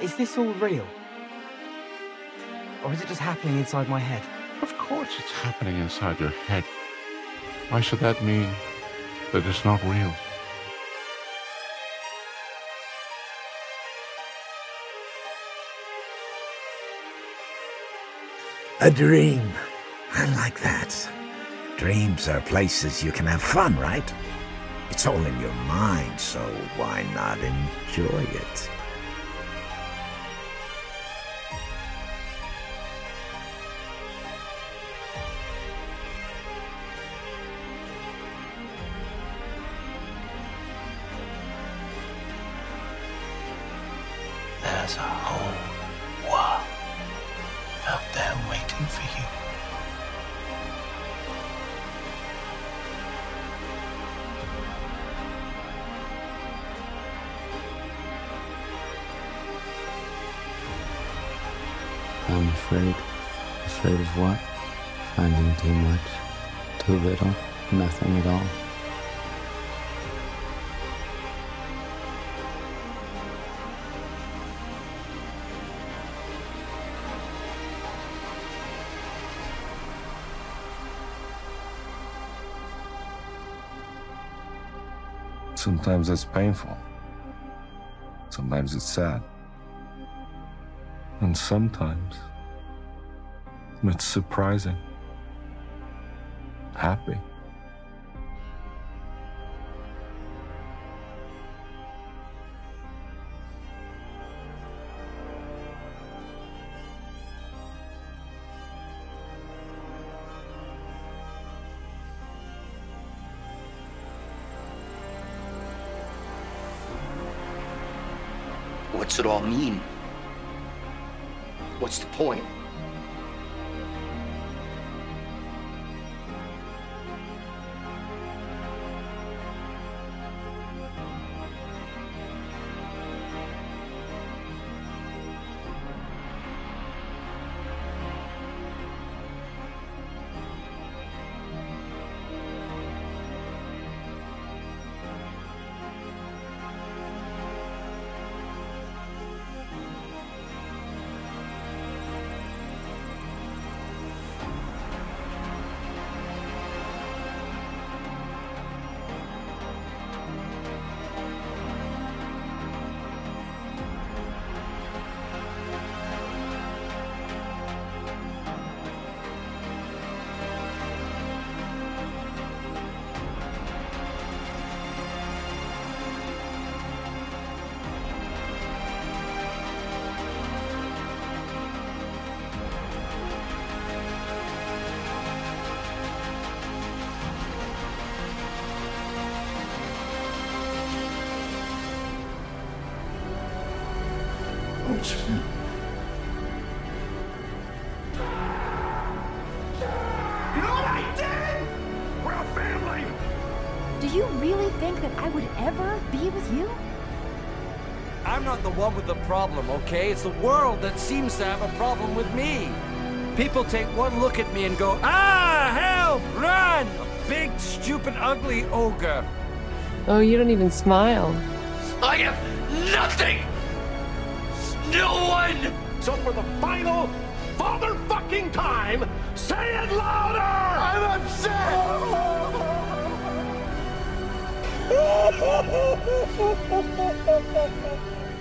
Is this all real? Or is it just happening inside my head? Of course it's happening inside your head. Why should that mean that it's not real? A dream. I like that. Dreams are places you can have fun, right? It's all in your mind, so why not enjoy it? There's a whole world out there waiting for you. I'm afraid. Afraid of what? Finding too much, too little, nothing at all. Sometimes it's painful. Sometimes it's sad. And sometimes it's surprising. Happy. What's it all mean? What's the point? You know what I did? We're a family. Do you really think that I would ever be with you? I'm not the one with the problem, okay? It's the world that seems to have a problem with me. People take one look at me and go, Ah, help, run! A big, stupid, ugly ogre. Oh, you don't even smile. I have nothing! No one! So for the final, father fucking time, say it louder! I'm upset!